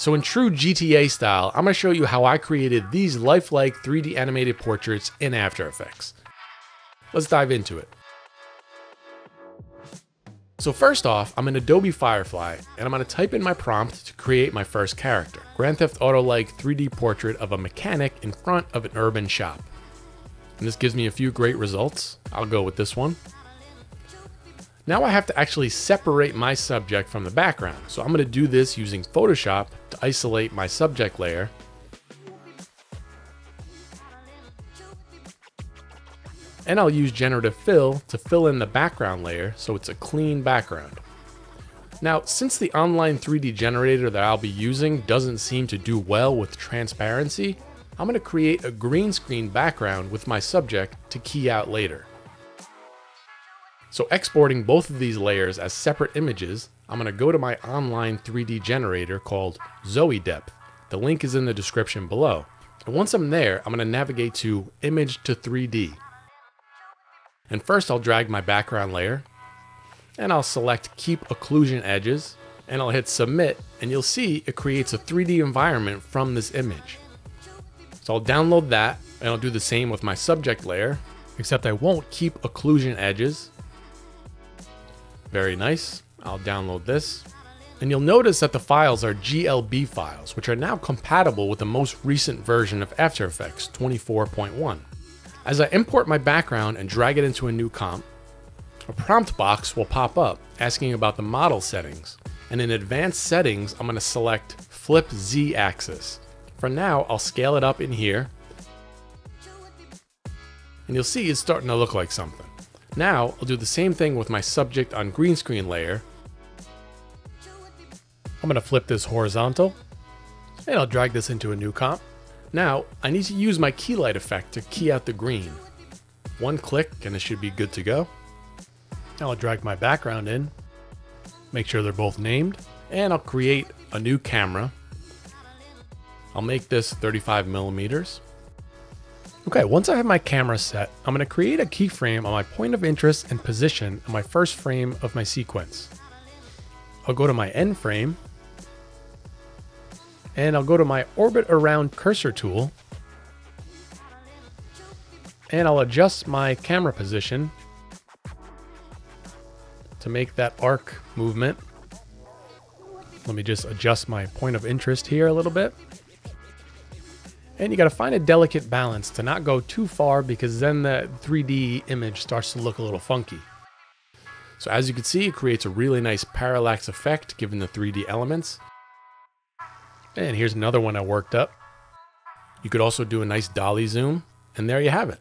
So in true GTA style, I'm going to show you how I created these lifelike 3D animated portraits in After Effects. Let's dive into it. So first off, I'm in Adobe Firefly, and I'm going to type in my prompt to create my first character. Grand Theft Auto-like 3D portrait of a mechanic in front of an urban shop. And this gives me a few great results. I'll go with this one. Now I have to actually separate my subject from the background. So I'm going to do this using Photoshop to isolate my subject layer. And I'll use generative fill to fill in the background layer so it's a clean background. Now, since the online 3D generator that I'll be using doesn't seem to do well with transparency, I'm going to create a green screen background with my subject to key out later. So exporting both of these layers as separate images, I'm going to go to my online 3D generator called Zoe Depth. The link is in the description below. And once I'm there, I'm going to navigate to Image to 3D. And first I'll drag my background layer, and I'll select Keep Occlusion Edges, and I'll hit Submit, and you'll see it creates a 3D environment from this image. So I'll download that, and I'll do the same with my subject layer, except I won't keep occlusion edges, very nice. I'll download this. And you'll notice that the files are GLB files, which are now compatible with the most recent version of After Effects 24.1. As I import my background and drag it into a new comp, a prompt box will pop up asking about the model settings. And in advanced settings, I'm going to select flip Z axis. For now, I'll scale it up in here. And you'll see it's starting to look like something. Now, I'll do the same thing with my subject on green screen layer. I'm going to flip this horizontal, and I'll drag this into a new comp. Now, I need to use my Keylight effect to key out the green. One click and it should be good to go. Now I'll drag my background in, make sure they're both named, and I'll create a new camera. I'll make this 35 millimeters. Okay, once I have my camera set, I'm going to create a keyframe on my point of interest and position on my first frame of my sequence. I'll go to my end frame, and I'll go to my orbit around cursor tool, and I'll adjust my camera position to make that arc movement. Let me just adjust my point of interest here a little bit. And you got to find a delicate balance to not go too far because then the 3D image starts to look a little funky. So as you can see, it creates a really nice parallax effect given the 3D elements. And here's another one I worked up. You could also do a nice dolly zoom, and there you have it.